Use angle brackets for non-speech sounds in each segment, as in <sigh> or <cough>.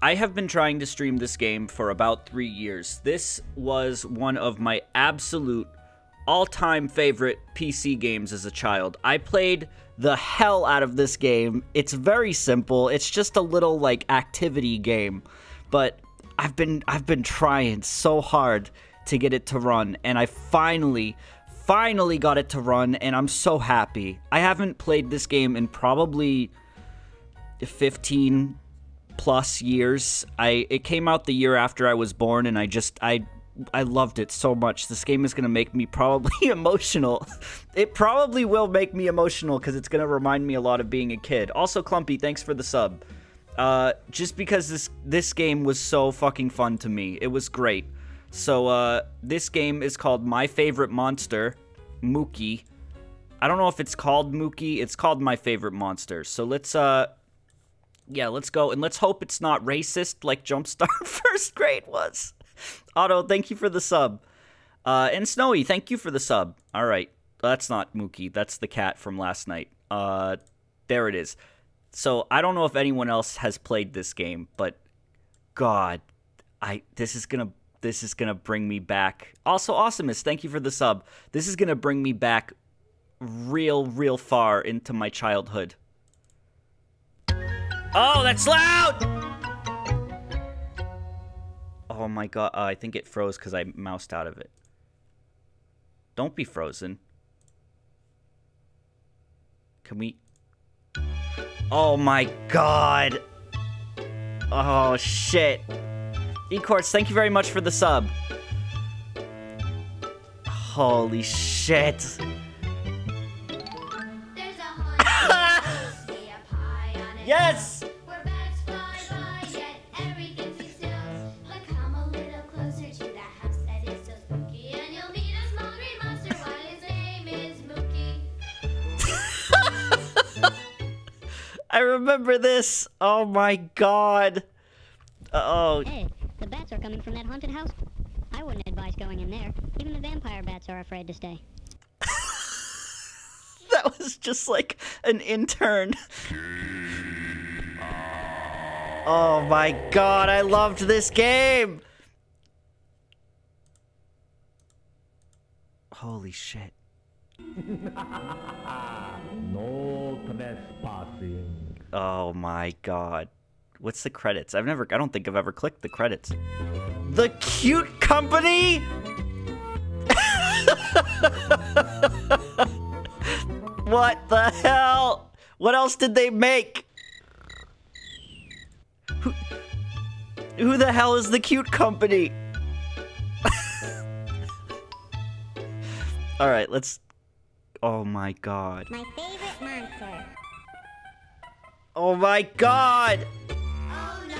I have been trying to stream this game for about three years. This was one of my absolute all-time favorite PC games as a child. I played the hell out of this game. It's very simple. It's just a little like activity game, but I've been I've been trying so hard to get it to run and I finally finally got it to run and I'm so happy. I haven't played this game in probably 15 plus years. I it came out the year after I was born and I just I I loved it so much. This game is going to make me probably <laughs> emotional. It probably will make me emotional cuz it's going to remind me a lot of being a kid. Also Clumpy, thanks for the sub. Uh just because this this game was so fucking fun to me. It was great. So uh this game is called My Favorite Monster, Mookie. I don't know if it's called Mookie. It's called My Favorite Monster. So let's uh yeah, let's go and let's hope it's not racist like Jumpstart <laughs> First Grade was. Otto, thank you for the sub. Uh, and Snowy, thank you for the sub. All right, that's not Mookie. That's the cat from last night. Uh, there it is. So I don't know if anyone else has played this game, but God, I this is gonna this is gonna bring me back. Also, Awesomeness, thank you for the sub. This is gonna bring me back real, real far into my childhood. Oh, that's loud! Oh my god, uh, I think it froze because I moused out of it. Don't be frozen. Can we... Oh my god! Oh, shit. Ecorts, thank you very much for the sub. Holy shit. <laughs> yes! Remember this. Oh my god. Oh. Hey, the bats are coming from that haunted house. I wouldn't advise going in there. Even the vampire bats are afraid to stay. <laughs> that was just like an intern. Oh my god, I loved this game. Holy shit. <laughs> no trespassing. Oh my god. What's the credits? I've never I don't think I've ever clicked the credits. The cute company? <laughs> what the hell? What else did they make? Who, who the hell is the cute company? <laughs> All right, let's Oh my god. My favorite monster. Oh my god! Oh, no.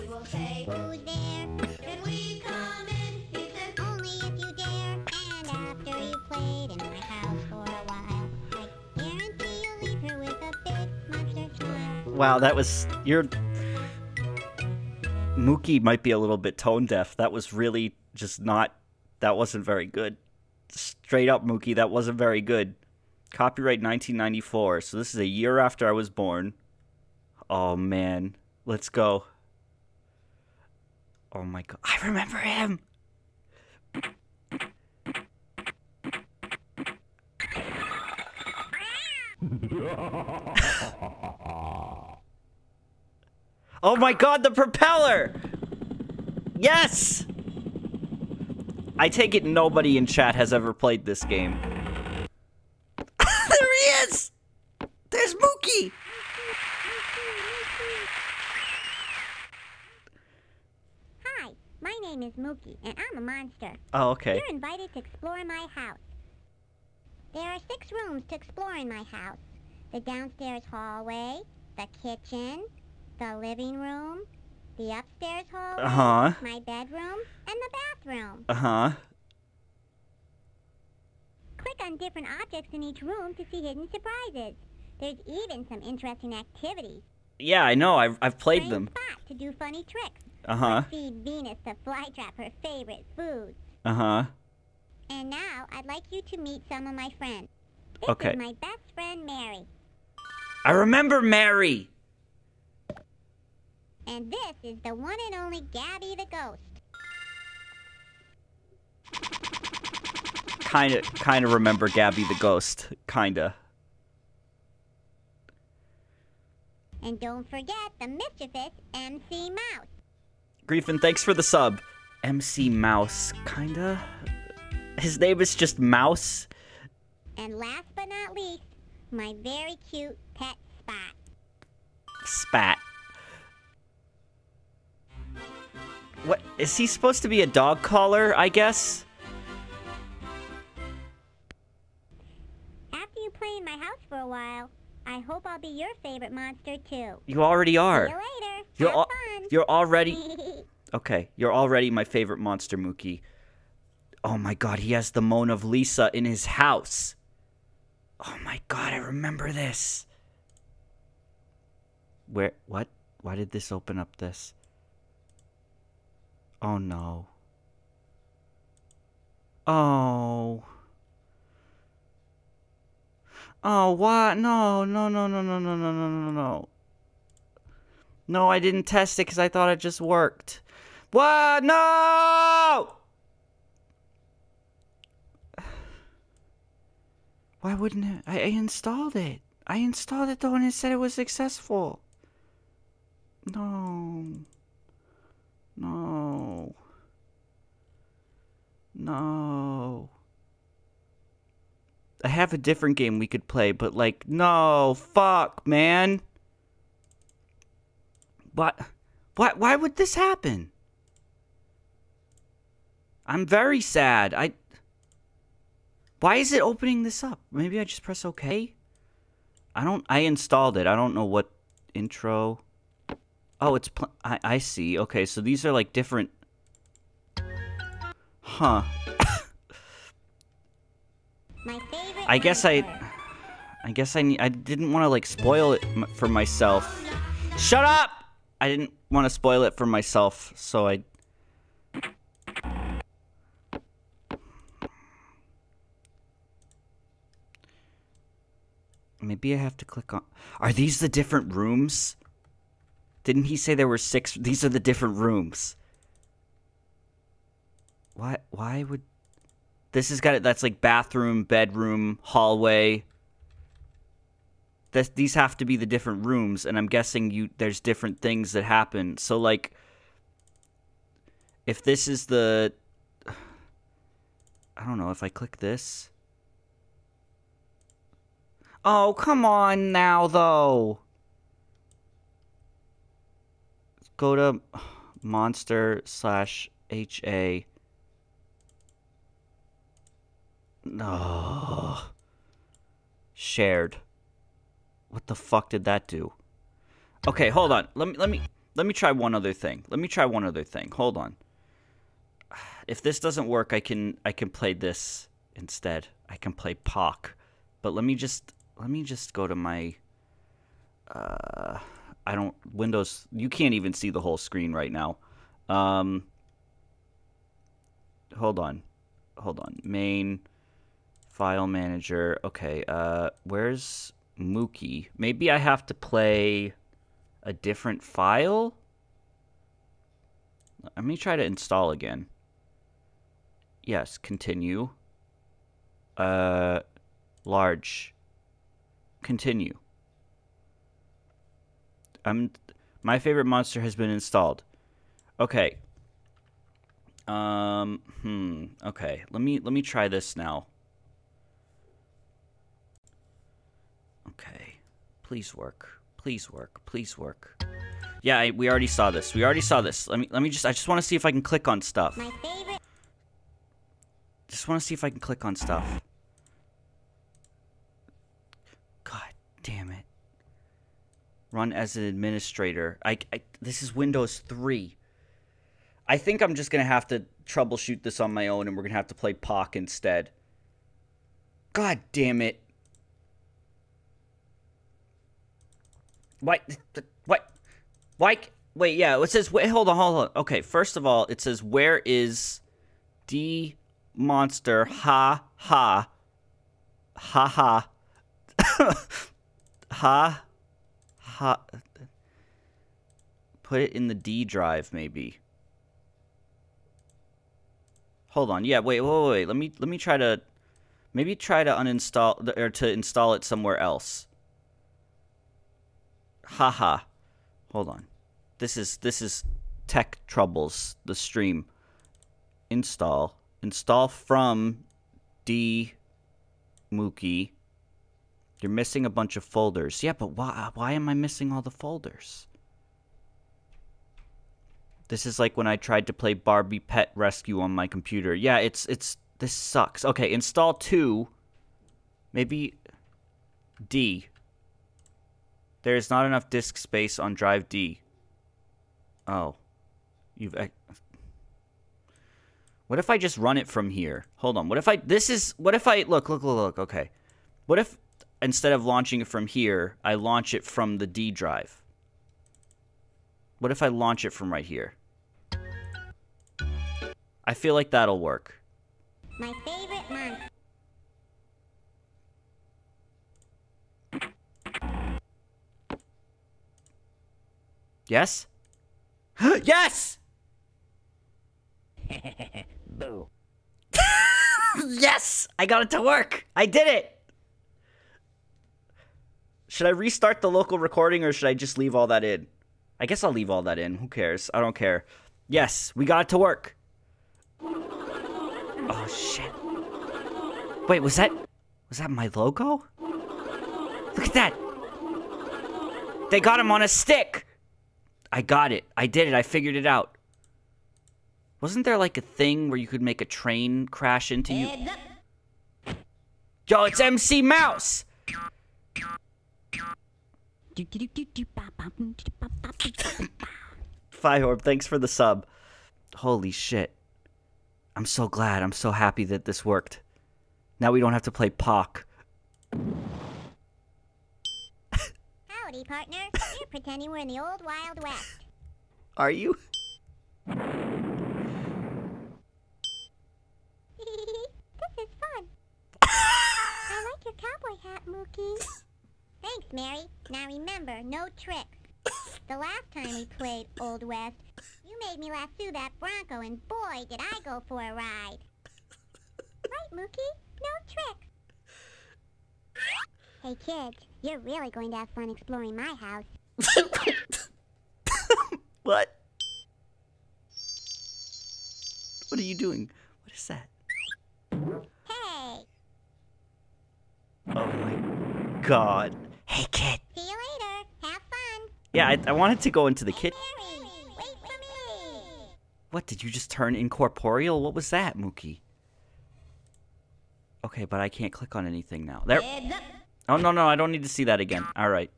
we will say, who's there? Can we come in? He said, only if you dare. And after you played in my house for a while, I guarantee you'll leave her with a big monster smile. Wow, that was your Mookie might be a little bit tone deaf. That was really just not that wasn't very good. Straight up Mookie, that wasn't very good. Copyright 1994. So this is a year after I was born. Oh man, let's go. Oh my god, I remember him. Oh my god, the propeller! Yes! I take it nobody in chat has ever played this game. there he is! There's Mookie! Hi, my name is Mookie, and I'm a monster. Oh, okay. You're invited to explore my house. There are six rooms to explore in my house. The downstairs hallway, the kitchen, the living room, the upstairs hallway, Uh-huh. my bedroom, and the bathroom. Uh-huh. Click on different objects in each room to see hidden surprises. There's even some interesting activities. Yeah, I know. I've, I've played Train them. Spot to do funny tricks. Uh-huh. Feed Venus the flytrap her favorite foods. Uh-huh. And now I'd like you to meet some of my friends. This Okay. is my best friend Mary. I remember Mary! And this is the one and only Gabby the Ghost. Kind of, kind of remember Gabby the ghost. Kinda. And don't forget the mischievous MC Mouse. Griffin, thanks for the sub. MC Mouse, kinda. His name is just Mouse. And last but not least, my very cute pet Spot. Spat. What is he supposed to be a dog collar? I guess. After you play in my house for a while, I hope I'll be your favorite monster too. You already are. See you later. You're Have al- fun. you're already <laughs> okay. You're already my favorite monster, Mookie. Oh my God, he has the Mona of Lisa in his house. Oh my God, I remember this. Where? What? Why did this open up this? Oh no. Oh. Oh, what? No, no, no, no, no, no, no, no, no, no. No, I didn't test it because I thought it just worked. What? No! <sighs> Why wouldn't it? I, I installed it. I installed it though and it said it was successful. No. No. No. I have a different game we could play, but like, no, fuck, man. What? Why? Why would this happen? I'm very sad. I. Why is it opening this up? Maybe I just press OK. I don't. I installed it. I don't know what intro. Oh, it's. I. I see. Okay, so these are like different. Huh. My favorite I guess I. I guess I I didn't want to like spoil it m- for myself. Shut up! I didn't want to spoil it for myself, so I. Maybe I have to click on. Are these the different rooms? Didn't he say there were six? These are the different rooms. Why? Why would? This has got it. That's like bathroom, bedroom, hallway. This, these have to be the different rooms, and I'm guessing you there's different things that happen. So like, if this is the, <sighs> I don't know if I click this. Oh come on now though. Go to monster slash ha. No. Shared. What the fuck did that do? Okay, hold on. Let me let me let me try one other thing. Let me try one other thing. Hold on. If this doesn't work, I can I can play this instead. I can play POC. But let me just let me just go to my uh I don't Windows you can't even see the whole screen right now. Um hold on. Hold on. Main file manager. Okay, uh where's Mookie? Maybe I have to play a different file? Let me try to install again. Yes, continue. Uh large. Continue. I'm my favorite monster has been installed. Okay. Um, hmm. Okay. Let me let me try this now. Okay. Please work. Please work. Please work. Yeah, I, we already saw this. We already saw this. Let me let me just I just want to see if I can click on stuff. My favorite. Just want to see if I can click on stuff. God damn it. Run as an administrator. I, I this is Windows 3. I think I'm just going to have to troubleshoot this on my own and we're going to have to play POC instead. God damn it. Why what why wait, yeah, it says wait, hold on, hold on. Okay, first of all, it says where is D monster ha ha ha ha <laughs> ha ha Put it in the D drive, maybe. Hold on. Yeah, wait, wait, wait. Let me let me try to maybe try to uninstall or to install it somewhere else. Haha. Hold on. This is this is tech troubles. The stream. Install. Install from D Mookie. You're missing a bunch of folders. Yeah, but why why am I missing all the folders? This is like when I tried to play Barbie Pet Rescue on my computer. Yeah, it's it's this sucks. Okay, install 2. Maybe D. There is not enough disk space on drive D. Oh. You've What if I just run it from here? Hold on. What if I this is what if I look look look look okay. What if instead of launching it from here, I launch it from the D drive? What if I launch it from right here? I feel like that'll work. My favorite month. Yes? <gasps> yes! <laughs> Boo. <laughs> yes! I got it to work! I did it! Should I restart the local recording or should I just leave all that in? I guess I'll leave all that in. Who cares? I don't care. Yes, we got it to work. Oh shit. Wait, was that was that my logo? Look at that. They got him on a stick. I got it. I did it. I figured it out. Wasn't there like a thing where you could make a train crash into you? Yo, it's MC Mouse. Fireorb, thanks for the sub. Holy shit. I'm so glad. I'm so happy that this worked. Now we don't have to play Pock. Partner. You're pretending we're in the old Wild West. Are you? this is fun. I like your cowboy hat, Mookie. Thanks, Mary. Now remember, no tricks. The last time we played Old West, you made me lasso that Bronco, and boy, did I go for a ride. Right, Mookie? No tricks. Hey, kids, you're really going to have fun exploring my house. <laughs> What? What are you doing? What is that? Hey, Oh my god. Hey, kid. see you later. Have fun. Yeah, I, I wanted to go into the kid. Mary, wait for me. What, did you just turn incorporeal? What was that, Mookie? Okay, but I can't click on anything now. There. Oh, no, no, I don't need to see that again. All right.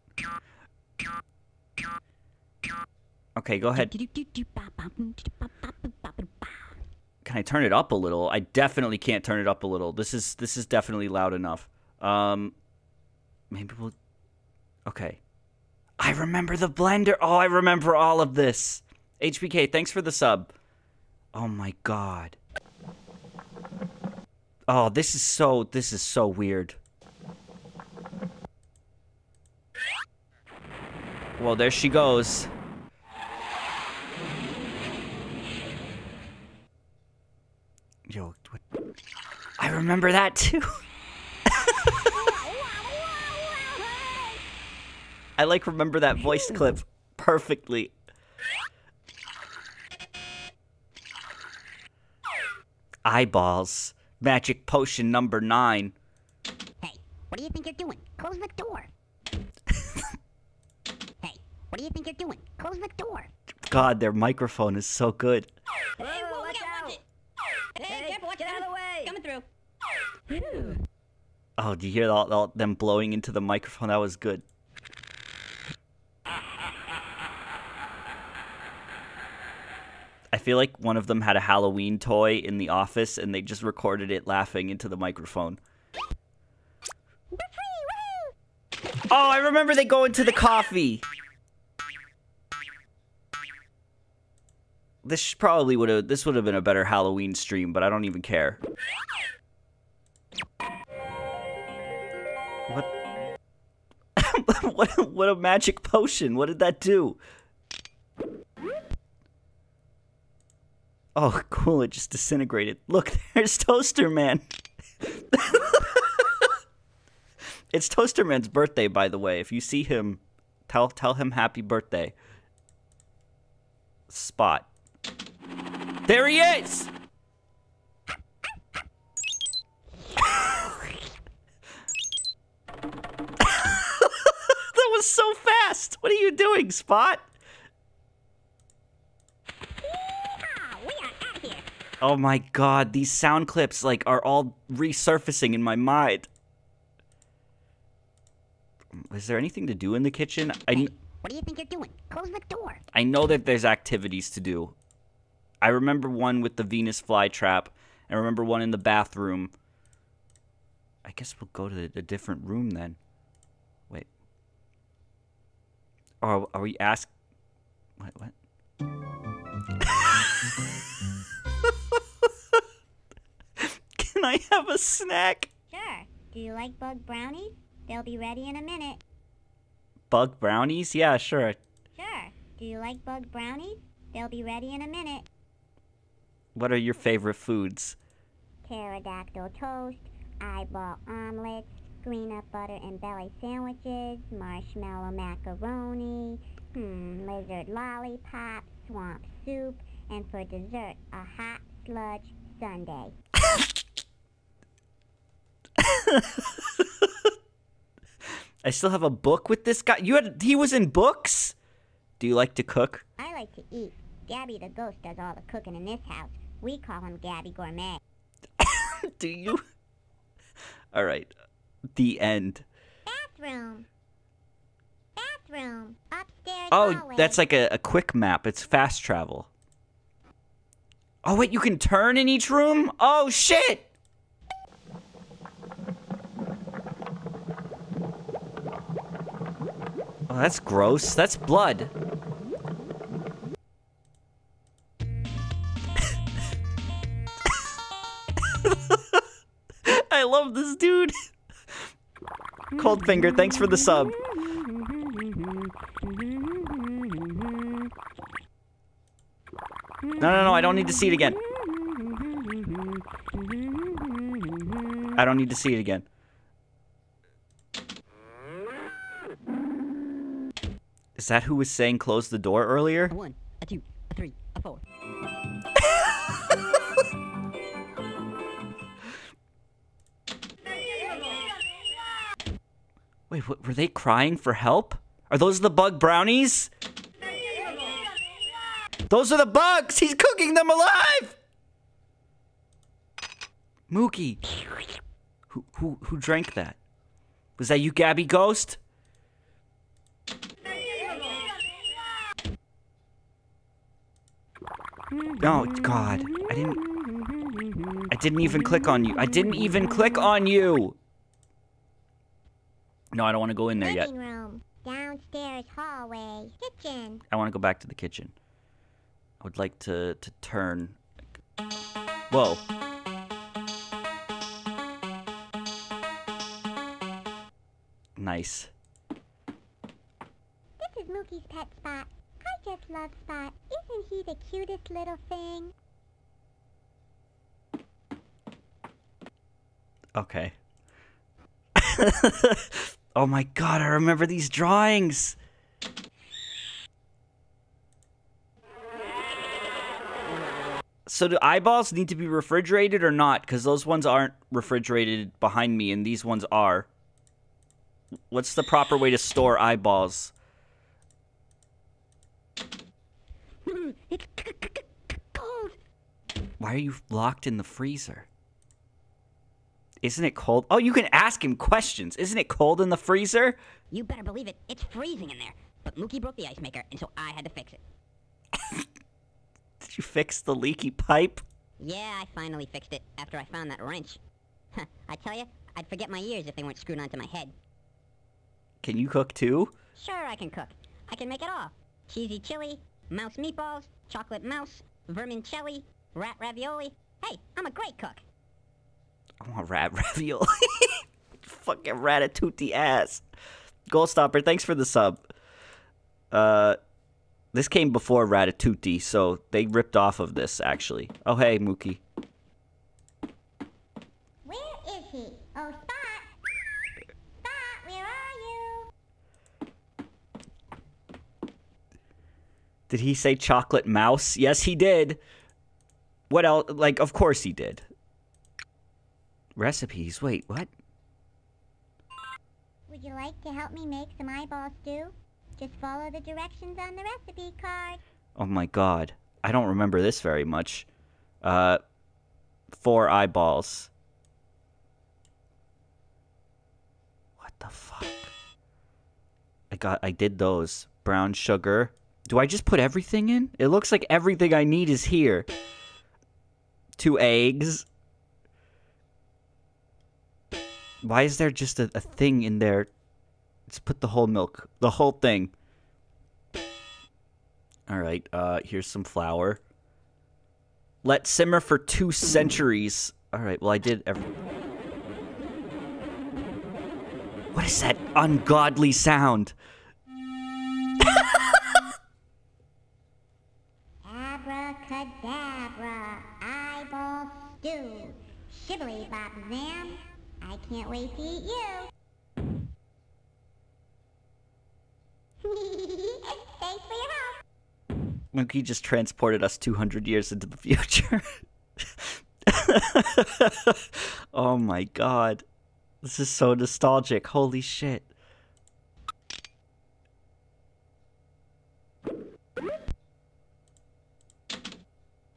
Okay, go ahead. Can I turn it up a little? I definitely can't turn it up a little. This is this is definitely loud enough. Um maybe we'll Okay. I remember the blender. Oh, I remember all of this. HBK, thanks for the sub. Oh my god. Oh, this is so this is so weird. Well, there she goes. Yo, what? I remember that too. <laughs> I like remember that voice clip perfectly. Eyeballs. Magic potion number nine. Hey, what do you think you're doing? Close the door. Hey, what do you think you're doing? Close the door. God, their microphone is so good. Hey, whoa, watch out! Hey, careful, watch out of the way! Coming through. Oh, do you hear all, all them blowing into the microphone? That was good. I feel like one of them had a Halloween toy in the office and they just recorded it laughing into the microphone. We're free, woohoo! Oh, I remember they go into the coffee. This probably would have this would have been a better Halloween stream, but I don't even care. What? <laughs> what? What a magic potion! What did that do? Oh, cool, it just disintegrated. Look, <laughs> there's Toaster Man. <laughs> it's Toaster Man's birthday, by the way. If you see him, tell tell him happy birthday. Spot. There he is! that was so fast! What are you doing, Spot? Ah, we are out here. Oh my god, these sound clips like are all resurfacing in my mind. Is there anything to do in the kitchen? I, What do you think you're doing? Close the door. I know that there's activities to do. I remember one with the Venus flytrap. I remember one in the bathroom. I guess we'll go to a different room then. Wait. Oh, are we ask? What? What? <laughs> Can I have a snack? Sure. Do you like bug brownies? They'll be ready in a minute. Bug brownies? Yeah, sure. Sure. Do you like bug brownies? They'll be ready in a minute. What are your favorite foods? Pterodactyl toast, eyeball omelets, green up butter and belly sandwiches, marshmallow macaroni, hmm, lizard lollipop, swamp soup, and for dessert, a hot sludge sundae. <laughs> I still have a book with this guy. You had he was in books? Do you like to cook? I like to eat. Gabby the ghost does all the cooking in this house. We call him Gabby Gourmet. <laughs> Do you? All right. The end. Bathroom. Bathroom. Upstairs Oh, hallway. that's like a, a quick map. It's fast travel. Oh wait, you can turn in each room? Oh shit! Oh, that's gross. That's blood. Dude. <laughs> Cold finger, thanks for the sub. No, no, no, I don't need to see it again. I don't need to see it again. Is that who was saying close the door earlier? A one, a two, a three, Were they crying for help? Are those the bug brownies? Those are the bugs! He's cooking them alive! Mookie. Who, who, who drank that? Was that you, Gabby Ghost? No, God. I didn't. I didn't even click on you. I didn't even click on you! No, I don't want to go in there yet. Living room. Downstairs hallway. Kitchen. I want to go back to the kitchen. I would like to to turn. Whoa. Nice. This is Mookie's pet Spot. I just love Spot. Isn't he the cutest little thing? Okay. <laughs> oh my god, I remember these drawings. So do eyeballs need to be refrigerated or not? Because those ones aren't refrigerated behind me, and these ones are. What's the proper way to store eyeballs? Why are you locked in the freezer? Isn't it cold? Oh, you can ask him questions. Isn't it cold in the freezer? You better believe it. It's freezing in there. But Mookie broke the ice maker, and so I had to fix it. <laughs> Did you fix the leaky pipe? Yeah, I finally fixed it after I found that wrench. <laughs> I tell you, I'd forget my ears if they weren't screwed onto my head. Can you cook too? Sure, I can cook. I can make it all. Cheesy chili, mouse meatballs, chocolate mouse, vermicelli, rat ravioli. Hey, I'm a great cook. I want rat <laughs> ravioli. Fucking ratatouille ass. Goal stopper, thanks for the sub. Uh, This came before Ratatouille, so they ripped off of this actually. Oh hey, Mookie. Where is he? Oh, Spot! Spot, where are you? Did he say chocolate mouse? Yes, he did. What else? Like, of course he did. Recipes. Wait, what? Would you like to help me make some eyeball stew? Just follow the directions on the recipe card. Oh my god. I don't remember this very much. Uh, four eyeballs. What the fuck? I got, I did those. Brown sugar. Do I just put everything in? It looks like everything I need is here. Two eggs. Why is there just a, a thing in there? Let's put the whole milk. The whole thing. All right, uh, here's some flour. Let simmer for two centuries. All right, well, I did every. What is that ungodly sound? Abracadabra, eyeball stew. Shibbly bop zam. I can't wait to eat you. <laughs> Thanks for your help. Mookie just transported us 200 years into the future. <laughs> oh my god. This is so nostalgic. Holy shit. Oh,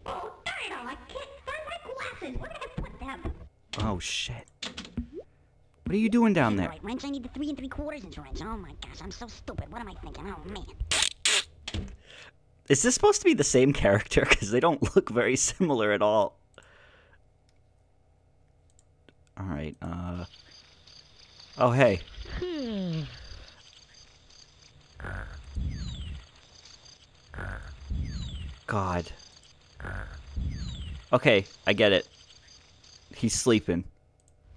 darn it all, I can't find my glasses. Where did I put them? Oh shit. What are you doing down there? Right, wrench, I need the three and three quarters inch wrench. Oh my gosh, I'm so stupid. What am I thinking? Oh man. Is this supposed to be the same character? <laughs> Because they don't look very similar at all. Alright, uh. Oh, hey. God. Okay, I get it. He's sleeping.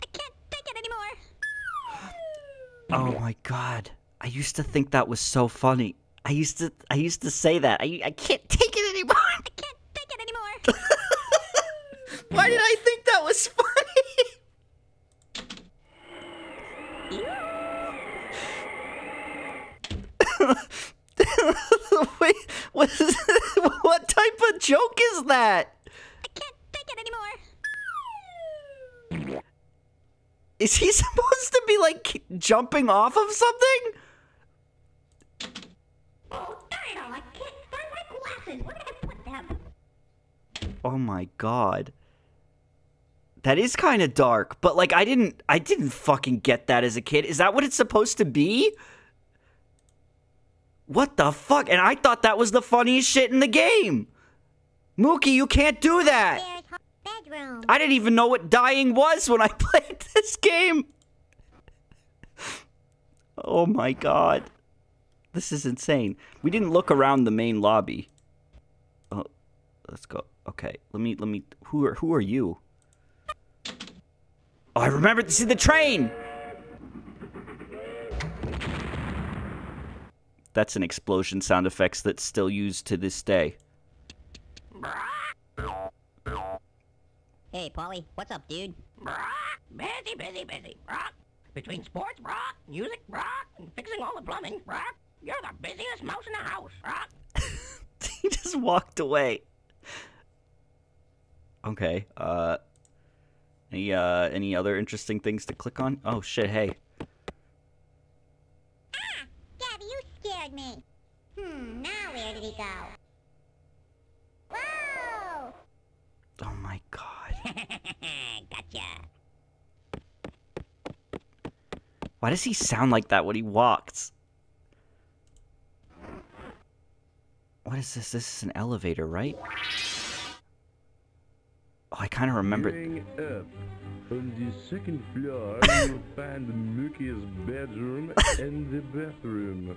I can't take it anymore. Oh my god. I used to think that was so funny. I used to I used to say that. I I can't take it anymore. <laughs> I can't take it anymore. <laughs> Why did I think that was funny? <laughs> Wait, what, is, what type of joke is that? I can't take it anymore. Is he <laughs> supposed to be like jumping off of something? Oh, my my god. That is kind of dark, but like I didn't I didn't fucking get that as a kid. Is that what it's supposed to be? What the fuck? And I thought that was the funniest shit in the game. Mookie, you can't do that. I didn't even know what dying was when I <laughs> played this game. Oh my god. This is insane. We didn't look around the main lobby. Oh, let's go. Okay, let me let me who are who are you? Oh, I remember this is the train. That's an explosion sound effects that's still used to this day. Hey, Polly, what's up, dude? Busy, busy, busy. Rock. Between sports, rock, music, rock, and fixing all the plumbing, rock. You're the busiest mouse in the house, rock. <laughs> he just walked away. Okay. Uh any uh any other interesting things to click on? Oh shit, hey. Ah, Gabby, you scared me. Hmm, now where did he go? Whoa! Oh my god. <laughs> gotcha. Why does he sound like that when he walks? What is this? This is an elevator, right? Oh, I kind of remember. Up. On the second floor, <coughs> you'll find Mookie's bedroom and the bathroom.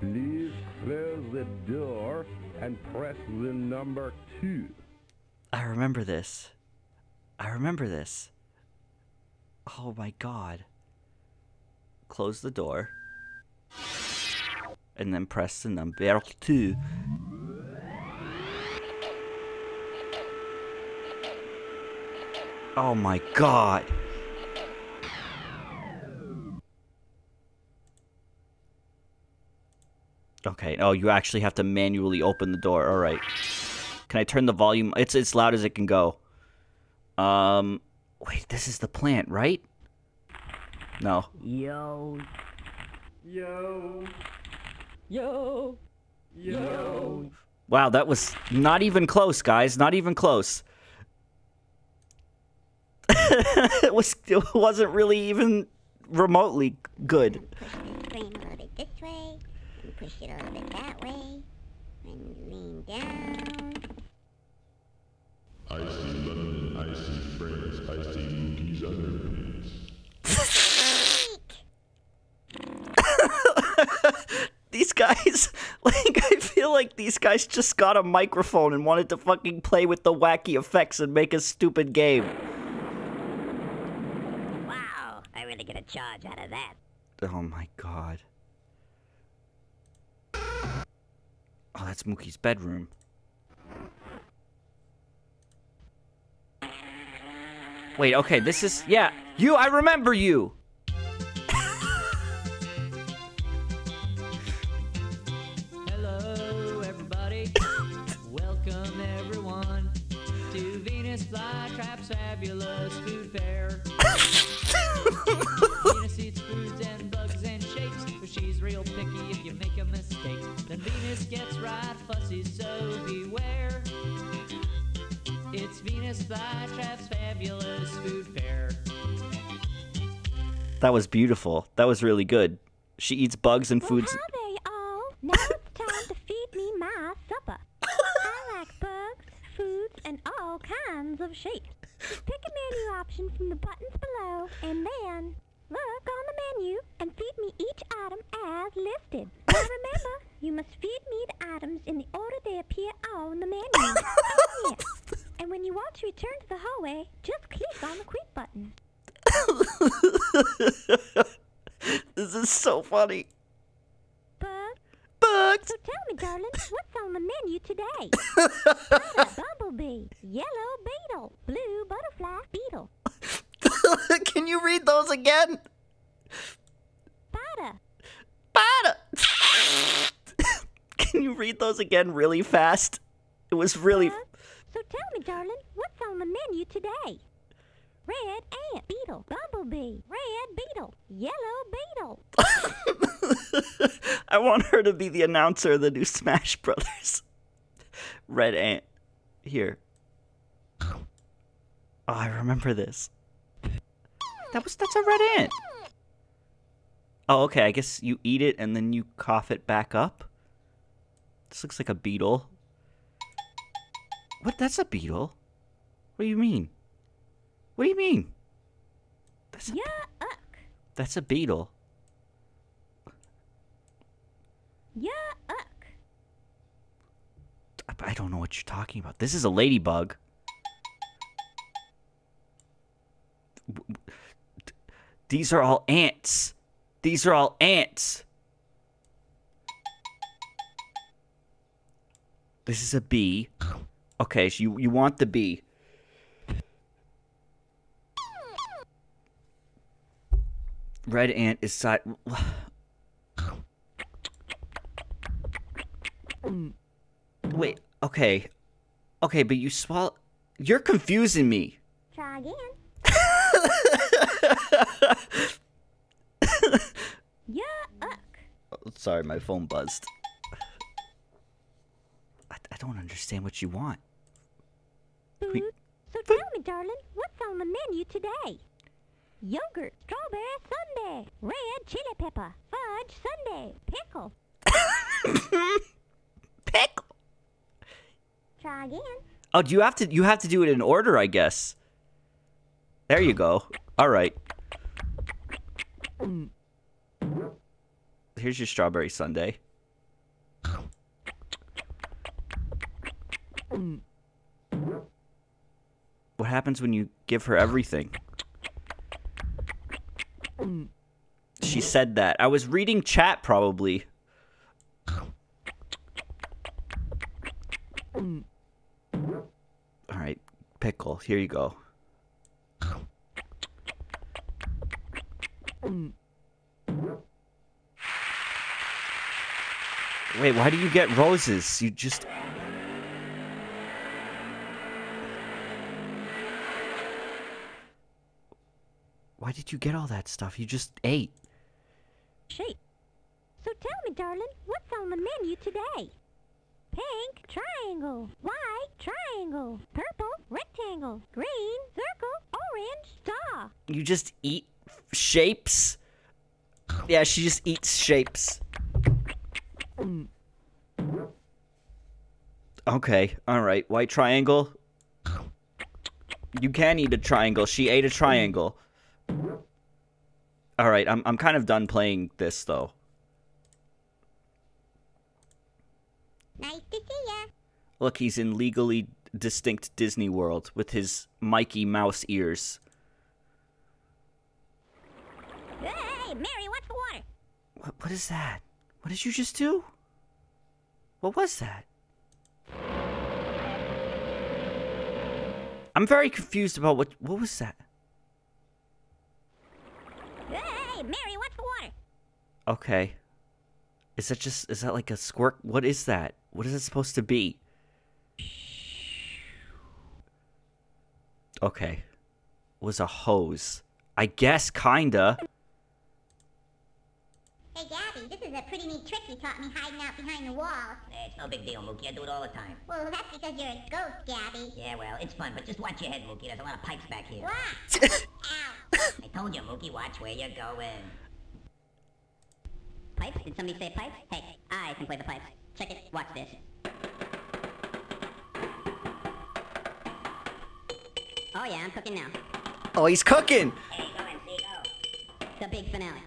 Please close the door and press the number two. I remember this. I remember this. Oh my god. Close the door. and then press the number two. Oh my god. Okay. Oh, you actually have to manually open the door. All right. Can I turn the volume? It's as loud as it can go. Um, wait. This is the plant, right? No. Yo. Yo. Yo. Yo. Wow, that was not even close, guys. Not even close. <laughs> it was. It wasn't really even remotely good. Push this frame a little bit this way, push it a little bit that way, and lean down. I see London, I see France, Mookie's underpants. <laughs> These guys, <laughs> like, I feel like these guys just got a microphone and wanted to fucking play with the wacky effects and make a stupid game. Wow, I really get a charge out of that. Oh my god. Oh, that's Mookie's bedroom. Wait, okay, this is. Yeah, you, I remember you! Hello, everybody. <coughs> Welcome, everyone, to Venus Flytrap's fabulous food fair. <coughs> Venus eats foods and bugs and shapes, but she's real picky if you make a mistake. Then Venus gets right fussy, so That was beautiful. That was really good. She eats bugs and Well, foods. hi there, y'all. Now it's time to feed me my supper. I like bugs, foods, and all kinds of shapes. Pick a menu option from the buttons below, and then look on the menu and feed me each item as listed. Now remember, you must feed me the items in the order they appear on the menu. Oh, yes. <laughs> And when you want to return to the hallway, just click on the quit button. <laughs> This is so funny. Bug, Bugs! So tell me, darling, <laughs> what's on the menu today? <laughs> Spider, bumblebee, yellow beetle, blue butterfly, beetle, Can you read those again? spider. Bada! Can you read those again really fast? It was really. Bug. So tell me, darling, what's on the menu today? Red ant, beetle, bumblebee, red beetle, yellow beetle. <laughs> I want her to be the announcer of the new Smash Brothers. <laughs> Red Ant. Here. Oh, I remember this. That was that's a red ant. Oh, okay. I guess you eat it and then you cough it back up. This looks like a beetle. What? That's a beetle. What do you mean? What do you mean? That's a, Yuck, that's a beetle. yuck. I- I don't know what you're talking about. This is a ladybug. These are all ants. These are all ants. This is a bee. Okay, so you, you want the bee. Red ant is side. <sighs> Wait, okay. Okay, but you swallow. You're confusing me. Try again. <laughs> Yuck. Sorry, my phone buzzed. I, I don't understand what you want. Food. So tell me, darling, what's on the menu today? Yogurt, strawberry sundae, red chili pepper, fudge sundae, pickle. <coughs> Pickle. Try again. Oh, do you have to? You have to do it in order, I guess. There you go. All right. Here's your strawberry sundae. What happens when you give her everything? She said that. I was reading chat, probably. Alright, pickle, here you go. Wait, why do you get roses? You just Why did you get all that stuff? You just ate. Shape. So tell me, darling, what's on the menu today? Pink, triangle. White, triangle. Purple, rectangle. Green, circle. Orange, star. You just eat shapes? Yeah, she just eats shapes. Okay, alright. White triangle. You can eat a triangle. She ate a triangle. Alright, I'm, I'm kind of done playing this, though. Nice to see ya. Look, he's in legally distinct Disney World with his Mikey Mouse ears. Hey, Mary, what's the water? What, what is that? What did you just do? What was that? I'm very confused about what what was that? Hey, Mary, what's the water? Okay. Is that just is that like a squirt? What is that? What is it supposed to be? Okay. Was a hose. I guess kinda. Hey, Gabby, this is a pretty neat trick you taught me hiding out behind the wall. Eh, It's no big deal, Mookie. I do it all the time. Well, that's because you're a ghost, Gabby. Yeah, well, it's fun, but just watch your head, Mookie. There's a lot of pipes back here. What? Ow. <laughs> I told you, Mookie, watch where you're going. Pipes? Did somebody say pipes? Hey, I can play the pipes. Check it. Watch this. Oh yeah, I'm cooking now. Oh, he's cooking. Hey, go and see, go. The big finale.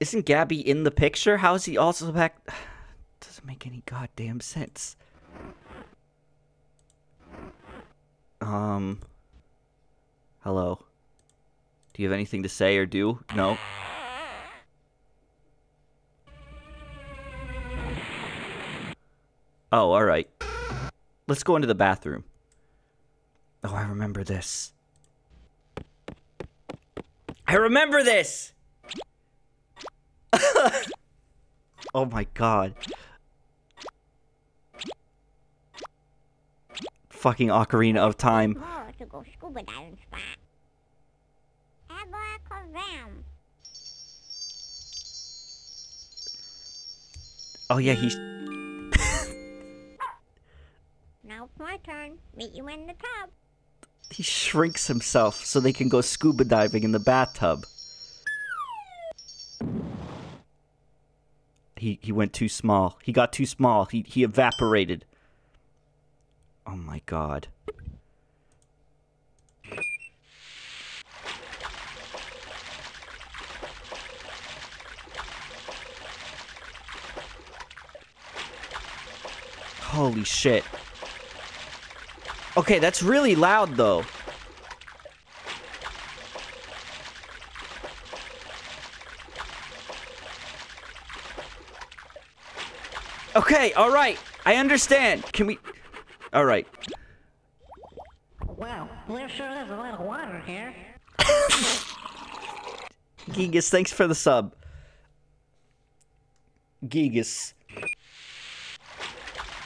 Isn't Gabby in the picture? How is he also back? <sighs> Doesn't make any goddamn sense. Um. Hello. Do you have anything to say or do? No. Oh, all right. Let's go into the bathroom. Oh, I remember this. I remember this. <laughs> Oh my god. Fucking Ocarina of Time. Oh, to go scuba diving spot. Abracadabra. Oh yeah, he's <laughs> Now it's my turn. Meet you in the tub. he shrinks himself so they can go scuba diving in the bathtub. He he went too small. He got too small. He he evaporated. Oh my god. Holy shit. Okay, that's really loud though. Okay, all right. I understand. Can we All right. Wow, there sure is a lot of water here. <laughs> Gigas, thanks for the sub. Gigas.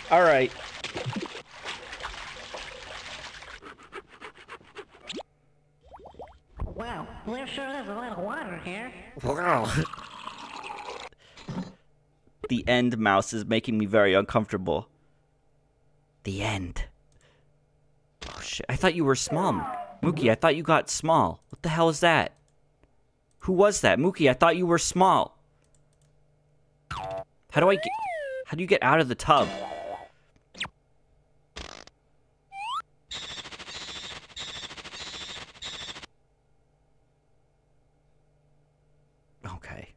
All right. Well, there sure is a lot of water here. Wow. <laughs> the end mouse is making me very uncomfortable. The end. Oh shit. I thought you were small. Mookie, I thought you got small. What the hell is that? Who was that? Mookie, I thought you were small. How do I get How do you get out of the tub? Okay.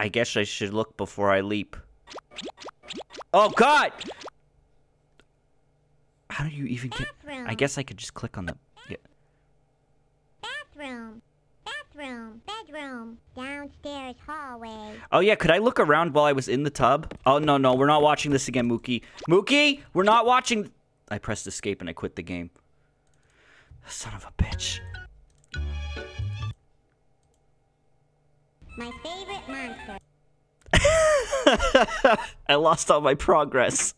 I guess I should look before I leap. Oh god! How do you even get I guess I could just click on the yeah. Bathroom. Bathroom. Bedroom. Downstairs hallway. Oh yeah, could I look around while I was in the tub? Oh no, no, we're not watching this again, Mookie. Mookie, we're not watching. I pressed escape and I quit the game. Son of a bitch. My favorite monster. <laughs> I lost all my progress.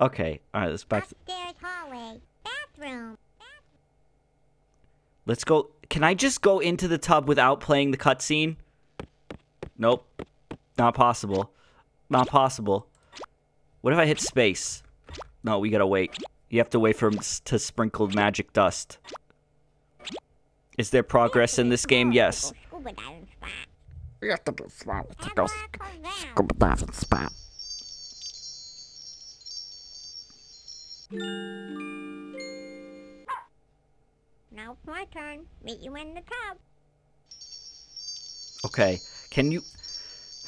Okay, all right, let's back. To, Upstairs hallway. Bathroom. let's go. Can I just go into the tub without playing the cutscene? Nope, not possible. Not possible. What if I hit space? No, we gotta wait. You have to wait for him to sprinkle magic dust. Is there progress in this game? Yes. Scuba diving spot. You have to be smart to Have go a around. scuba diving spot. Now it's my turn. Meet you in the tub. Okay. Can you?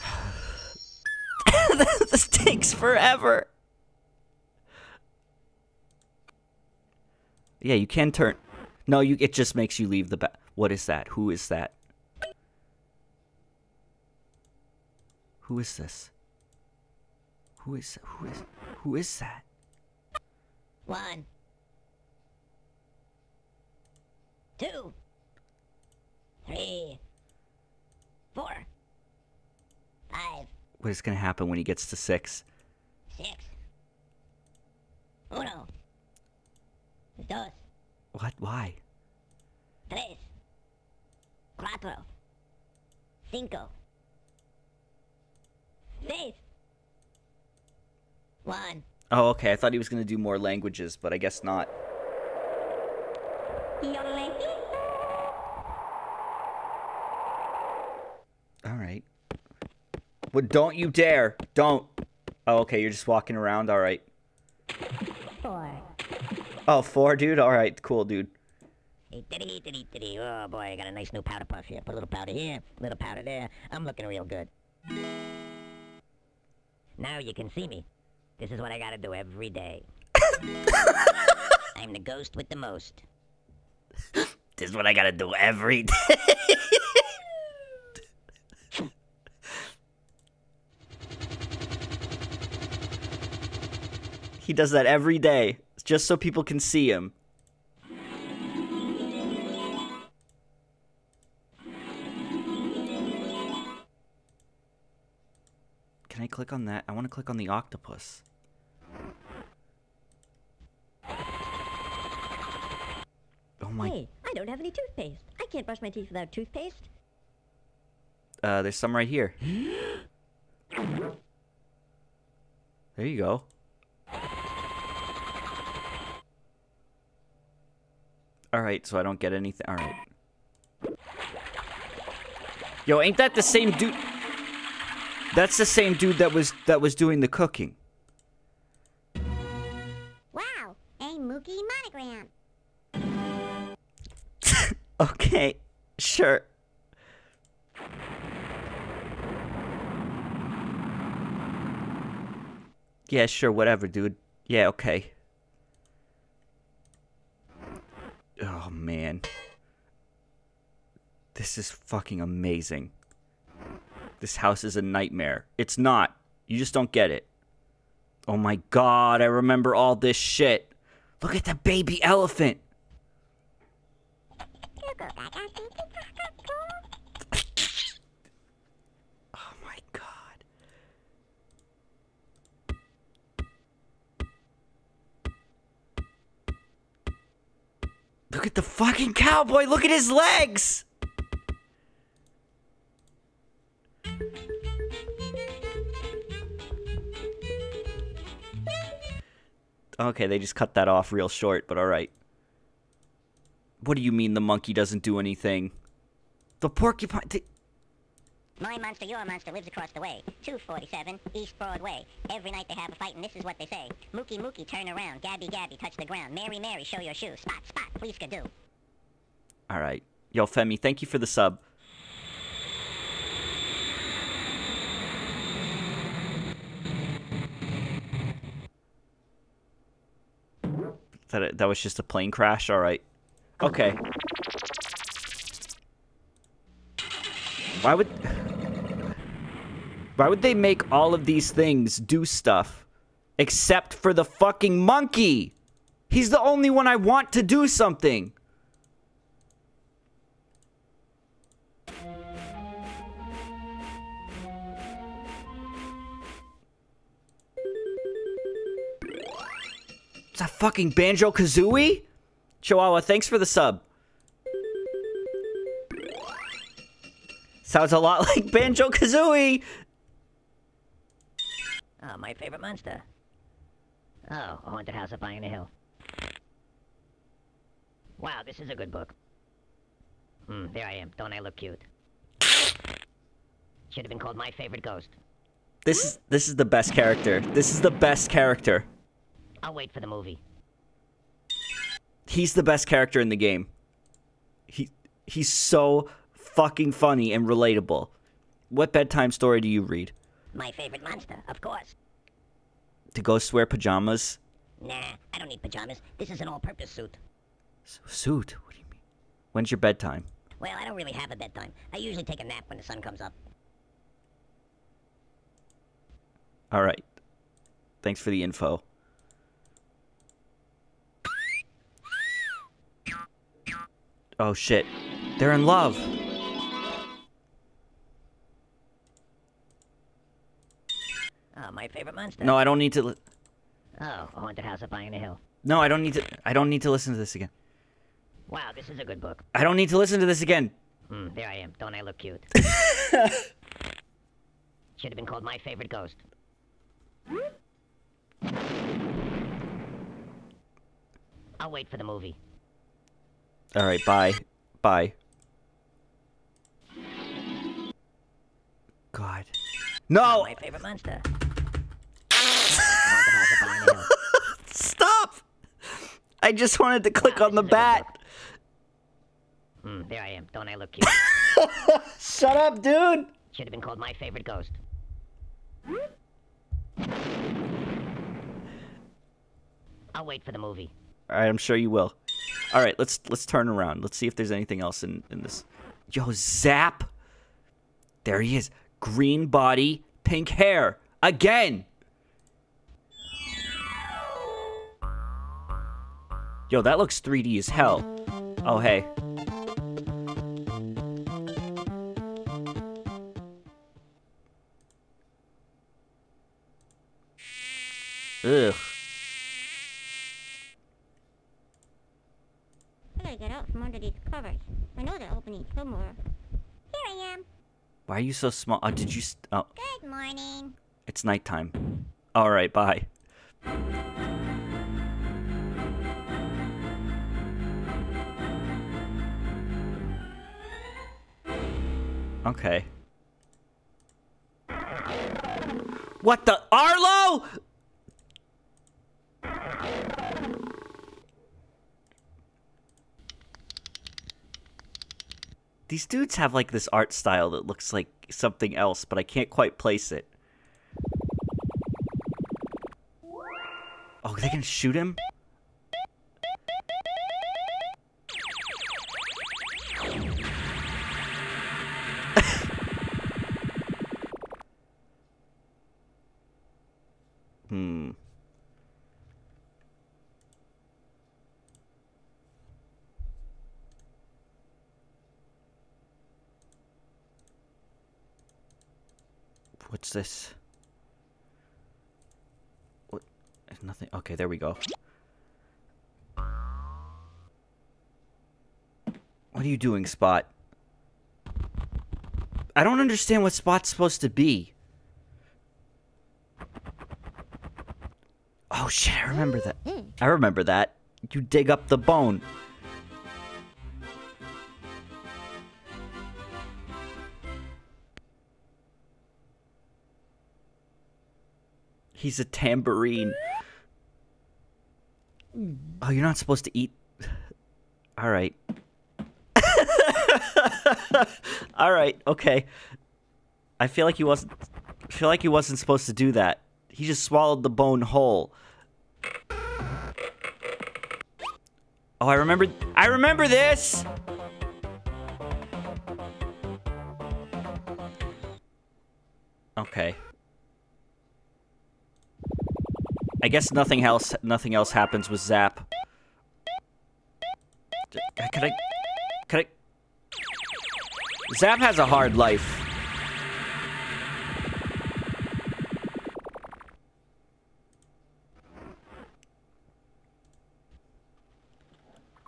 <sighs> this takes forever. Yeah, you can turn. No, you. It just makes you leave the ba- What is that? Who is that? Who is this? Who is who is who is that? One. Two. Three. Four. Five. What is gonna happen when he gets to six? Six. Uno. Dos. What? Why? Tres. Cuatro. Cinco. Seis. One. Oh, okay. I thought he was gonna do more languages, but I guess not. All right. Well, don't you dare! Don't. Oh, okay. You're just walking around. All right. Four. Oh, four, dude. All right, cool, dude. Oh boy, I got a nice new powder puff here. Put a little powder here, a little powder there. I'm looking real good. Now you can see me. This is what I gotta do every day. <laughs> I'm the ghost with the most. This is what I gotta do every day. he does that every day, just so people can see him. Click on that? I want to click on the octopus. Oh my Hey, I don't have any toothpaste. I can't brush my teeth without toothpaste. Uh, there's some right here. <gasps> There you go. All right, so I don't get anything. All right. Yo, ain't that the same dude? That's the same dude that was that was doing the cooking. Wow. A Mookie monogram. <laughs> Okay, sure. Yeah, sure, whatever, dude. Yeah, okay. Oh, man. This is fucking amazing. This house is a nightmare. It's not. You just don't get it. Oh my god, I remember all this shit. Look at the baby elephant. Oh my god. Look at the fucking cowboy. Look at his legs. Okay, they just cut that off real short, but alright. What do you mean the monkey doesn't do anything? The porcupine. My monster, your monster lives across the way. 247 East Broadway. Every night they have a fight, and this is what they say. Mookie, Mookie, turn around. Gabby, Gabby, touch the ground. Mary, Mary, show your shoe. Spot, spot, please skidoo. Alright. Yo, Femi, thank you for the sub. That, that was just a plane crash? Alright. Okay. Why would Why would they make all of these things do stuff except for the fucking monkey? He's the only one I want to do something. Fucking Banjo Kazooie? Chihuahua, thanks for the sub. Sounds a lot <laughs> like Banjo Kazooie. Oh, my favorite monster. Oh, A Haunted House of Fire in the Hill. Wow, this is a good book. Hmm, there I am. Don't I look cute? Should have been called My Favorite Ghost. This is this is the best character. This is the best character. I'll wait for the movie. He's the best character in the game. He he's so fucking funny and relatable. What bedtime story do you read? My favorite monster, of course. Do ghosts wear pajamas? Nah, I don't need pajamas. This is an all-purpose suit. S- Suit? What do you mean? When's your bedtime? Well, I don't really have a bedtime. I usually take a nap when the sun comes up. All right. Thanks for the info. Oh shit. They're in love. Oh, my favorite monster. No, I don't need to Oh, A Haunted House of Fire in the Hill. No, I don't need to I don't need to listen to this again. Wow, this is a good book. I don't need to listen to this again. Hmm, there I am. Don't I look cute? <laughs> Should have been called My Favorite Ghost. I'll wait for the movie. All right, bye. Bye. God. No! My favorite monster. Haunted House of Fire in the Hill. Stop! I just wanted to click on the bat. Hmm, there I am. Don't I look cute? <laughs> Shut up, dude! Should have been called My Favorite Ghost. I'll wait for the movie. All right, I'm sure you will. All right, let's let's turn around. Let's see if there's anything else in in this. Yo, Zap. There he is. Green body, pink hair. Again. Yo, that looks 3D as hell. Oh, hey. Ugh. I gotta get out from under these covers. I know they're opening somewhere. Here I am. Why are you so small? Oh, did you? St- oh, Good morning. it's nighttime. All right, bye. Okay. What the Arlo? These dudes have like this art style that looks like something else, but I can't quite place it. Oh, they can shoot him? <laughs> hmm. What's this? What? There's nothing. Okay, there we go. What are you doing, Spot? I don't understand what Spot's supposed to be. Oh shit, I remember that. Mm-hmm. I remember that. You dig up the bone. He's a tambourine. Oh, you're not supposed to eat. <sighs> All right. <laughs> All right. Okay. I feel like he wasn't. I feel like he wasn't supposed to do that. He just swallowed the bone whole. Oh, I remember. I remember this. Okay. I guess nothing else nothing else happens with Zap. D- Can I Can I Zap has a hard life.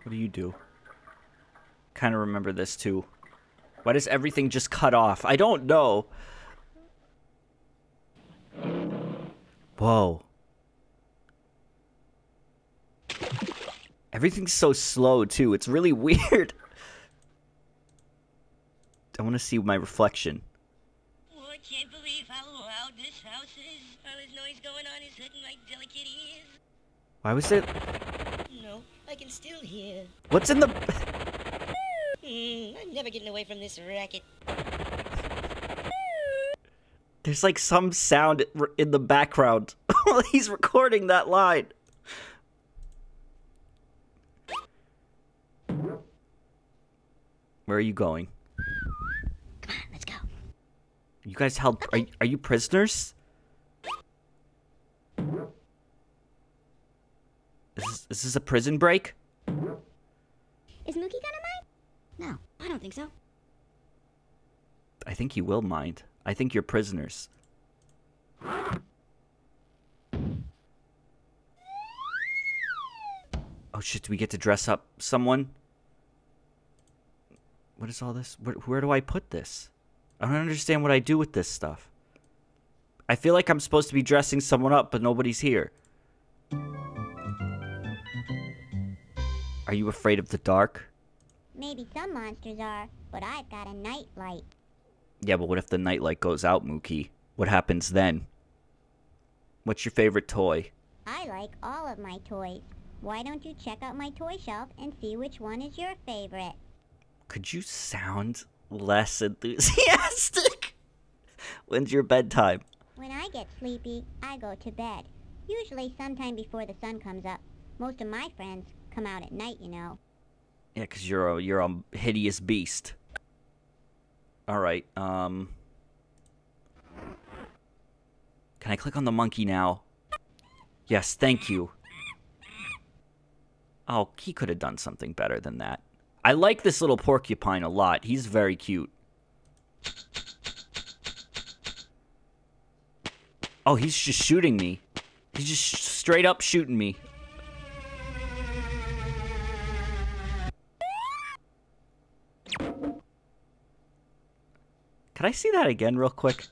What do you do? Kind of remember this too. Why does everything just cut off? I don't know. Whoa. Everything's so slow too. It's really <laughs> weird. I want to see my reflection. Oh, I can't believe how loud this house is. All this noise going on is my delicate ears. Why was it? No, I can still hear. What's in the? Hmm, I'm never getting away from this racket. There's like some sound in the background <laughs> while he's recording that line. Where are you going? Come on, let's go. You guys held? Are are you prisoners? Is this, is this a prison break? Is Mookie gonna mind? No, I don't think so. I think he will mind. I think you're prisoners. Oh shit, do we get to dress up someone? What is all this? Where, where do I put this? I don't understand what I do with this stuff. I feel like I'm supposed to be dressing someone up, but nobody's here. Are you afraid of the dark? Maybe some monsters are, but I've got a nightlight. Yeah, but what if the nightlight goes out, Mookie? What happens then? What's your favorite toy? I like all of my toys. Why don't you check out my toy shelf and see which one is your favorite? Could you sound less enthusiastic? <laughs> When's your bedtime? When I get sleepy, I go to bed. Usually sometime before the sun comes up. Most of my friends come out at night, you know. Yeah, cause you're a you're a hideous beast. All right. Um. Can I click on the monkey now? Yes, thank you. Oh, he could have done something better than that. I like this little porcupine a lot. He's very cute. Oh, he's just shooting me. He's just straight up shooting me. Can I see that again real quick?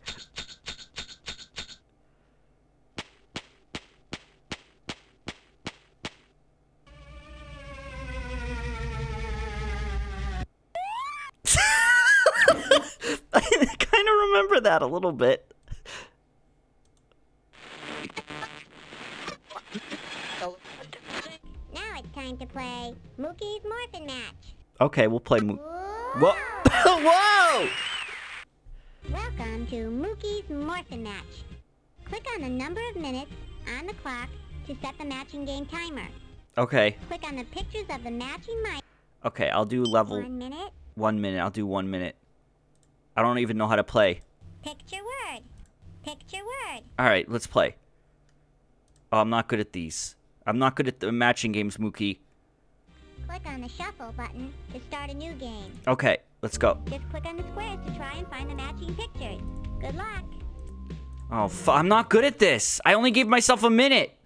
That a little bit. Now it's time to play Mookie's Morphin Match. Okay, we'll play. Mo- Whoa! <laughs> Whoa! Welcome to Mookie's Morphin Match. Click on the number of minutes on the clock to set the matching game timer. Okay, Click on the pictures of the matching mice. okay, I'll do level One minute. one minute. I'll do one minute. I don't even know how to play. Picture word. Picture word. All right, let's play. Oh, I'm not good at these. I'm not good at the matching games, Mookie. Click on the shuffle button to start a new game. Okay, let's go. Just click on the squares to try and find the matching pictures. Good luck. Oh, f- I'm not good at this. I only gave myself a minute.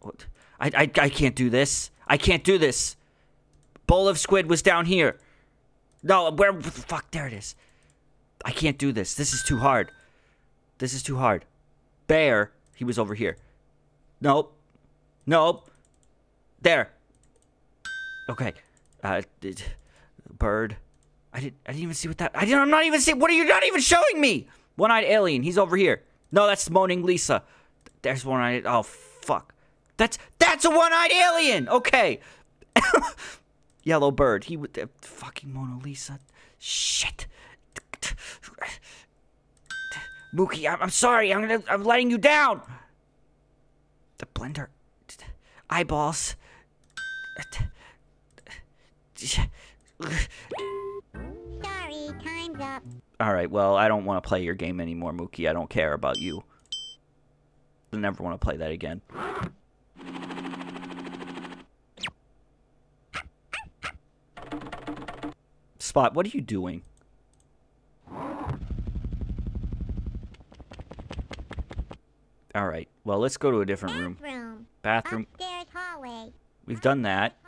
What? I, I, I can't do this. I can't do this. Bowl of squid was down here. No, where? Fuck, there it is. I can't do this. This is too hard. This is too hard. Bear, he was over here. Nope. Nope. There. Okay. Uh, bird. I didn't. I didn't even see what that. I didn't. I'm not even seeing. What are you not even showing me? One-eyed alien. He's over here. No, that's moaning Lisa. There's one-eyed. Oh fuck. That's that's a one-eyed alien. Okay. <laughs> Yellow bird. He would. Uh, fucking Mona Lisa. Shit. Mookie, I'm, I'm sorry. I'm gonna. I'm letting you down. The blender. Eyeballs. Sorry, time's up. All right. Well, I don't want to play your game anymore, Mookie. I don't care about you. I never want to play that again. Spot, what are you doing? All right. Well, let's go to a different room. Bathroom. Bathroom. Upstairs hallway. We've done that.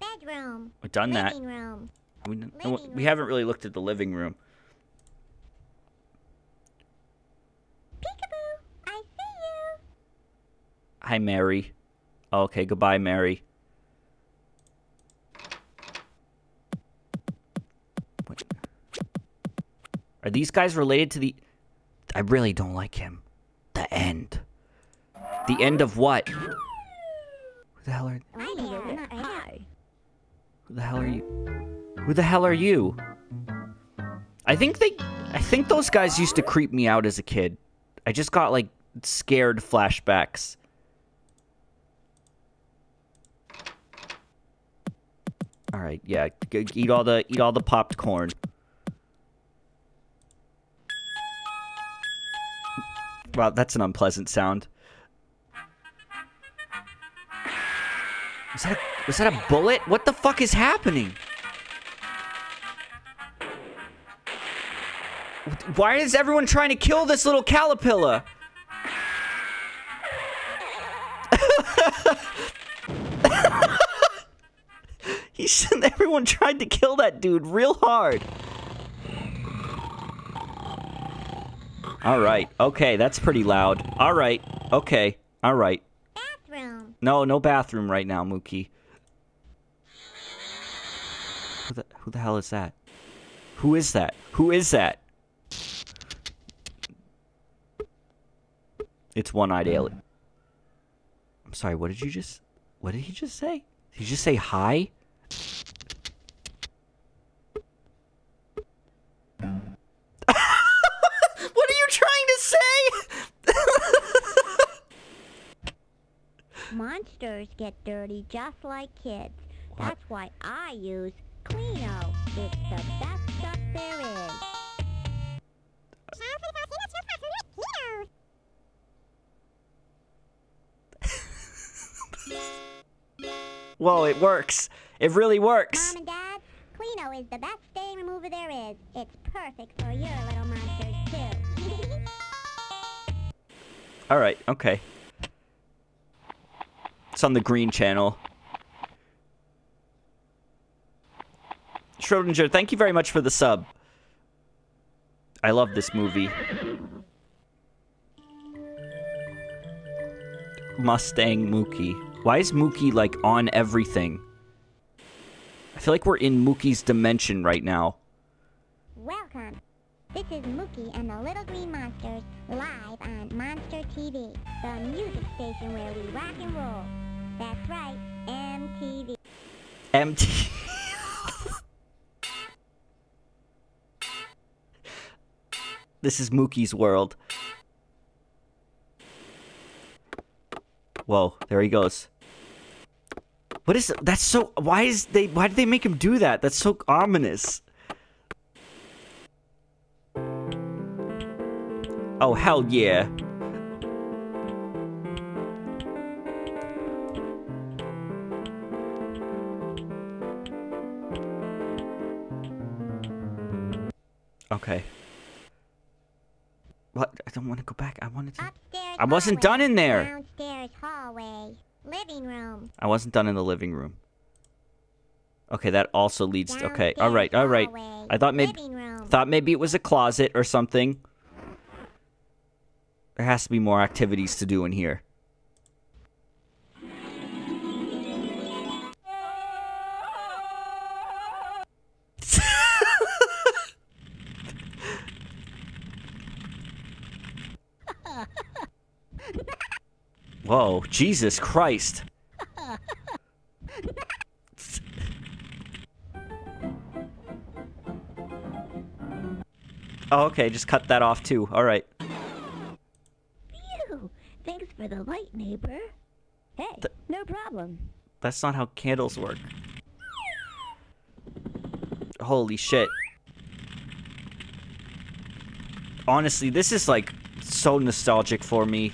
Bedroom. We've done that. Room. We, Living we haven't really looked at the living room. Peekaboo. I see you. Hi, Mary. Okay, goodbye, Mary. What? Are these guys related to the... I really don't like him. The end. The end of what? Who the hell are... I need not hi. Who the hell are you? Who the hell are you? I think they... I think those guys used to creep me out as a kid. I just got, like, scared flashbacks. All right, yeah, g- eat all the eat all the popped corn. Wow, that's an unpleasant sound. Was that a, was that a bullet? What the fuck is happening? Why is everyone trying to kill this little caterpillar? <laughs> He's <laughs> everyone tried to kill that dude real hard. All right. Okay, that's pretty loud. All right. Okay. All right. Bathroom. No, no bathroom right now, Mookie. Who the, who the hell is that? Who is that? Who is that? It's one-eyed alien. I'm sorry, what did you just... What did he just say? Did he just say hi? what are you trying to say? Monsters get dirty just like kids. That's why I use Cleano. It's the best stuff there is. <laughs> Whoa, it works. It really works. Mom and Dad, Cleano is the best stain remover there is. It's perfect for your little monsters too. <laughs> All right, okay. It's on the Green Channel. Schrodinger, thank you very much for the sub. I love this movie. Mustang Mookie. Why is Mookie like on everything? I feel like we're in Mookie's dimension right now. Welcome. This is Mookie and the Little Green Monsters live on Monster TV, the music station where we rock and roll. That's right, MTV. MT. this is Mookie's world. Whoa, there he goes. What is that's so why is they why did they make him do that? That's so ominous. Oh hell yeah. Okay. What? I don't want to go back. I wanted to. Upstairs I wasn't hallway, done in there. Downstairs hallway. Living room. I wasn't done in the living room. Okay, that also leads. To, okay, all right, all right. hallway, I thought maybe thought maybe it was a closet or something. There has to be more activities to do in here. Whoa, Jesus Christ. Oh, okay, just cut that off too. All right. Phew. Thanks for the light, neighbor. Hey, Th- no problem. That's not how candles work. Holy shit. honestly, this is like so nostalgic for me.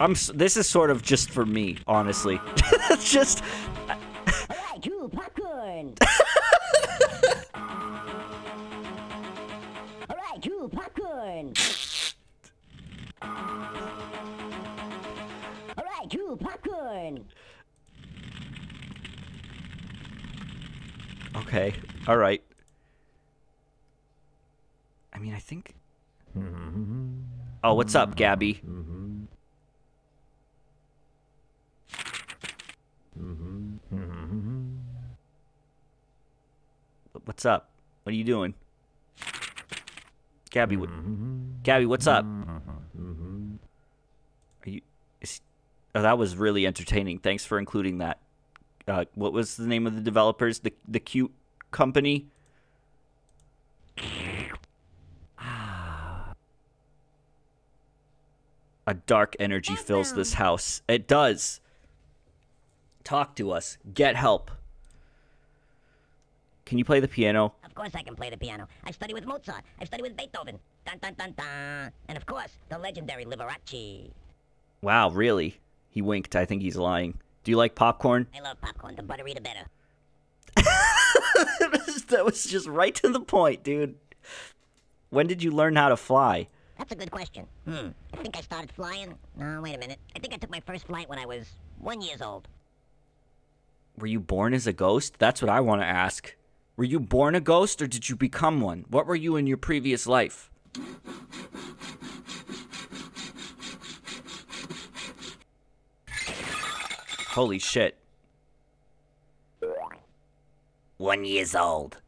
I'm. This is sort of just for me, honestly. <laughs> it's just. Alright, Drew, <laughs> popcorn! Alright, Drew, popcorn! Alright, Drew, popcorn! Okay. All right. I mean, I think. Mm-hmm. Oh, what's up, Gabby? What's up? What are you doing? Gabby, what? Gabby, what's up? Are you? Is, oh, that was really entertaining. Thanks for including that. Uh, what was the name of the developers? The the cute company. <sighs> A dark energy fills this house. It does. Talk to us. Get help. Can you play the piano? Of course I can play the piano. I study with Mozart. I study with Beethoven. Dun dun dun dun. And of course, the legendary Liberace. Wow, really? He winked. I think he's lying. Do you like popcorn? I love popcorn. The buttery the better. <laughs> that was just right to the point, dude. When did you learn how to fly? That's a good question. Hmm. I think I started flying. No, wait a minute. I think I took my first flight when I was one years old. Were you born as a ghost? That's what I want to ask. Were you born a ghost or did you become one? What were you in your previous life? Holy shit. One years old.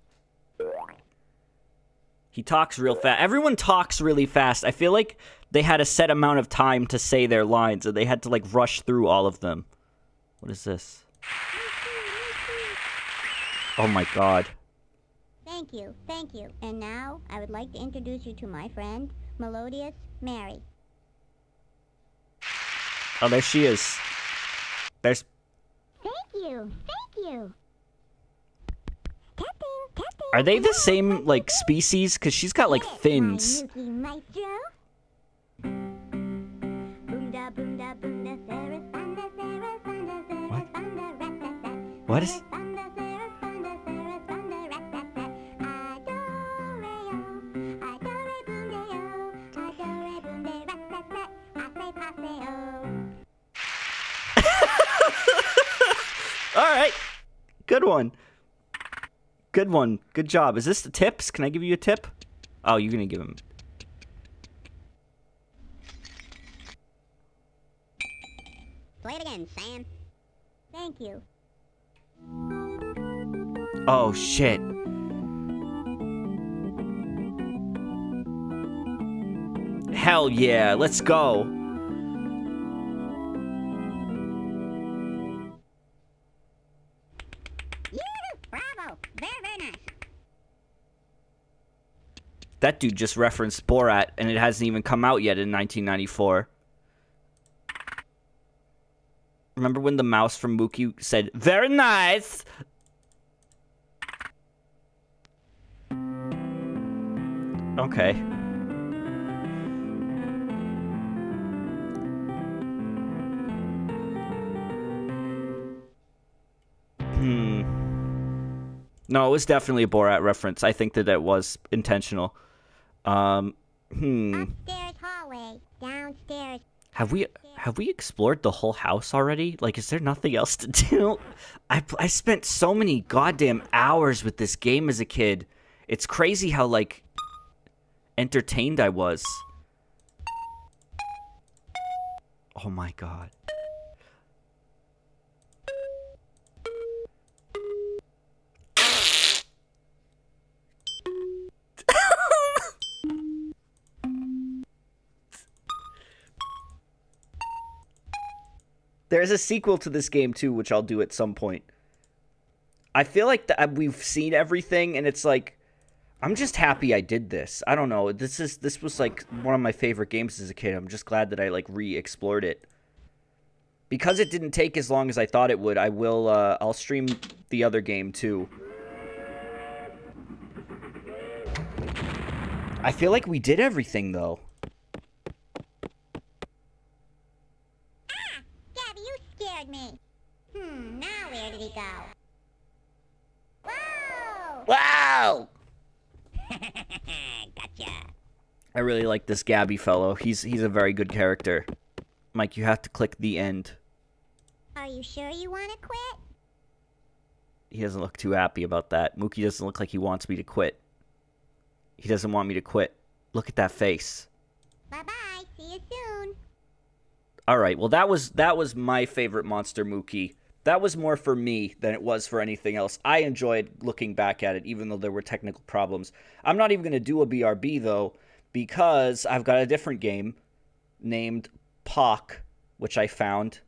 He talks real fast. Everyone talks really fast. I feel like they had a set amount of time to say their lines and they had to like rush through all of them. What is this? Oh my god. Thank you, thank you. And now, I would like to introduce you to my friend, Melodious Mary. Oh, there she is. There's. Thank you, thank you. Are they the same, like, species? Because she's got, like, fins. Yuki Maestro. Boomda, Alright. Good one. Good one. Good job. Is this the tips? Can I give you a tip? Oh, you're gonna give him. Play it again, Sam. Thank you. Oh, shit. Hell yeah. Let's go. That dude just referenced Borat, and it hasn't even come out yet in 1994. Remember when the mouse from Mookie said, Very nice! Okay. Hmm. No, it was definitely a Borat reference. I think that it was intentional. Um, hmm. Upstairs hallway, downstairs. Have we have we explored the whole house already? Like, is there nothing else to do? I I spent so many goddamn hours with this game as a kid. It's crazy how like entertained I was. Oh my god. There's a sequel to this game too, which I'll do at some point. I feel like that we've seen everything, and it's like I'm just happy I did this. I don't know. This is this was like one of my favorite games as a kid. I'm just glad that I like re-explored it. Because it didn't take as long as I thought it would, I will uh I'll stream the other game too. I feel like we did everything though. Ah! Gabby, you scared me. Hmm, now where did he go? Whoa! Wow! <laughs> gotcha. I really like this Gabby fellow. He's he's a very good character. Mike, you have to click the end. Are you sure you want to quit? He doesn't look too happy about that. Mookie doesn't look like he wants me to quit. He doesn't want me to quit. Look at that face. Bye-bye. See you soon. All right. Well, that was that was my favorite monster Mookie. That was more for me than it was for anything else. I enjoyed looking back at it, even though there were technical problems. I'm not even going to do a BRB though, because I've got a different game named Pock, which I found